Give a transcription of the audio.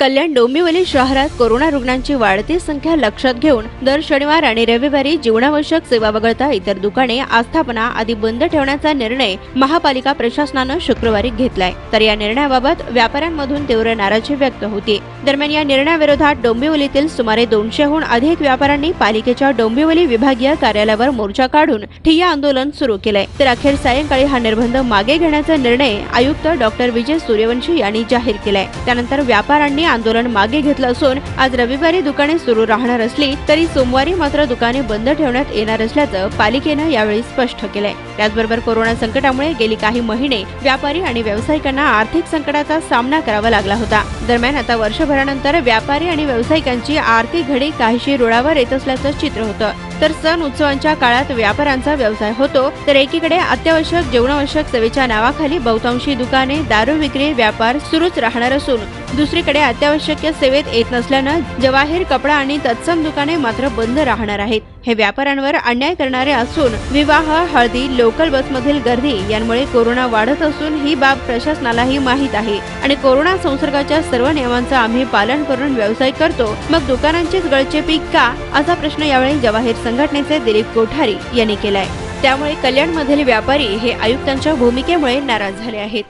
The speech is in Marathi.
कल्याण डोंबिवली शहरात कोरोना रुग्णांची वाढती संख्या लक्षात घेऊन दर शनिवार आणि रविवारी जीवनावश्यक सेवा वगळता इतर दुकाने आस्थापना आदी बंद ठेवण्याचा निर्णय महापालिका प्रशासनानं शुक्रवारी घेतलाय. तर या निर्णयाबाबत व्यापाऱ्यांमधून तीव्र नाराजी व्यक्त होती. दरम्यान या निर्णयाविरोधात डोंबिवलीतील सुमारे दोनशेहून अधिक व्यापाऱ्यांनी पालिकेच्या डोंबिवली विभागीय कार्यालयावर मोर्चा काढून ठिय्या आंदोलन सुरू केलंय. तर अखेर सायंकाळी हा निर्बंध मागे घेण्याचा निर्णय आयुक्त डॉक्टर विजय सूर्यवंशी यांनी जाहीर केलाय. त्यानंतर व्यापाऱ्यांनी आंदोलन मागे घेतलं असून आज रविवारी दुकाने सुरू राहणार असली तरी सोमवारी मात्र दुकाने बंद ठेवण्यात येणार असल्याचं पालिकेनं यावेळी स्पष्ट केलंय. त्याचबरोबर कोरोना संकटामुळे गेली काही महिने व्यापारी आणि व्यावसायिकांना आर्थिक संकटाचा सामना करावा लागला होता. दरम्यान आता वर्षभरानंतर व्यापारी आणि व्यावसायिकांची आर्थिक घडी काहीशी रुळावर येत असल्याचं चित्र होतं. तर सण उत्सवांच्या काळात व्यापाऱ्यांचा व्यवसाय होतो तर एकीकडे अत्यावश्यक जीवनावश्यक सेवेच्या नावाखाली बहुतांशी दुकाने दारू विक्री व्यापार सुरूच राहणार असून दुसरीकडे अत्यावश्यक सेवेत येत नसल्यानं जवाहीर कपडा आणि तत्सम दुकाने मात्र बंद राहणार आहेत. हे व्यापाऱ्यांवर अन्याय करणारे असून विवाह हळदी लोकल बसमधील गर्दी यांमुळे कोरोना वाढत असून ही बाब प्रशासनालाही माहीत आहे. आणि कोरोना संसर्गाच्या सर्व नियमांचं आम्ही पालन करून व्यवसाय करतो. मग दुकानांचीच गळचेपी का? असा प्रश्न यावेळी जवाहीर संघटनेचे दिलीप कोठारी यांनी केलाय. त्यामुळे कल्याणमधील व्यापारी हे आयुक्तांच्या भूमिकेमुळे नाराज झाले आहेत.